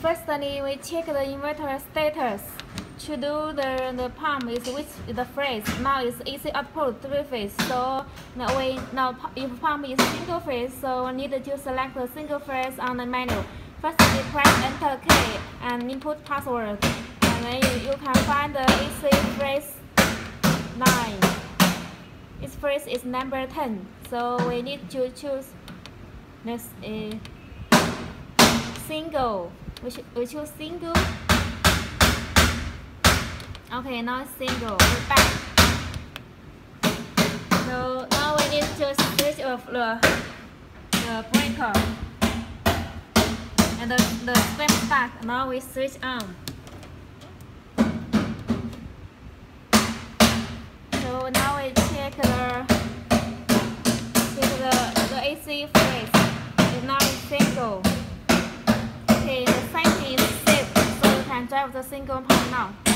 Firstly, we check the inverter status. To do the, the pump is which the phase. Now it's AC output three phase. So now we now if pump is single phase, so we need to select the single phase on the menu. First we press enter key and input password. And then you, you can find the AC phase 9. Its phase is number 10. So we need to choose next is uh, single. We, we choose single. Okay, now single. We're back. So now we need to switch off the, the breaker. And the, the stem stack. Now we switch on. So now we check the check the, the AC phase. It's now single. Drive the single pump now.